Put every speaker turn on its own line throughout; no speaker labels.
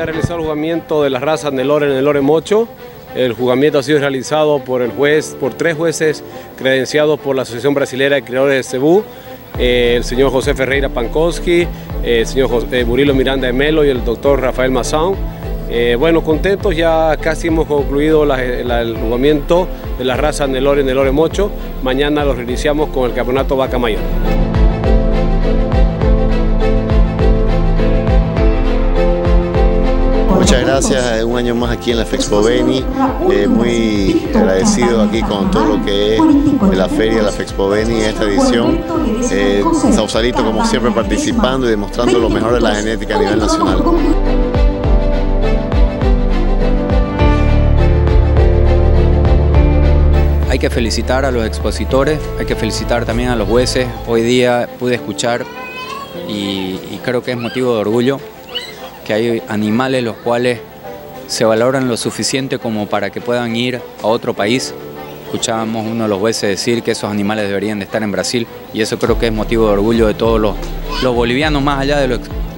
ha realizado el juzgamiento de las razas Nelore en el Lore Mocho. El juzgamiento ha sido realizado por el juez, por tres jueces credenciados por la Asociación Brasilera de Criadores de Cebú, eh, el señor José Ferreira Pankowski, eh, el señor José, Burilo Miranda de Melo y el doctor Rafael Mazán. bueno, contentos, ya casi hemos concluido el juzgamiento de las razas Nelore en el Lore Mocho. Mañana los reiniciamos con el campeonato Vaca Mayor.
Gracias, un año más aquí en la Fexpo Beni, eh, muy agradecido aquí con todo lo que es la feria, la Fexpo Beni, esta edición. Eh, Sausalito como siempre participando y demostrando lo mejor de la genética a nivel nacional.
Hay que felicitar a los expositores, hay que felicitar también a los jueces. Hoy día pude escuchar y creo que es motivo de orgullo que hay animales los cuales se valoran lo suficiente como para que puedan ir a otro país. Escuchábamos uno de los jueces decir que esos animales deberían de estar en Brasil y eso creo que es motivo de orgullo de todos los, bolivianos más allá de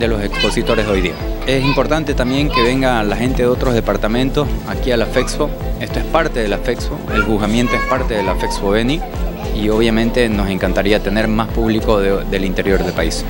los, expositores hoy día. Es importante también que venga la gente de otros departamentos aquí a la FEXPO. Esto es parte de la el juzgamiento es parte de la FEXPO Beni y obviamente nos encantaría tener más público del interior del país.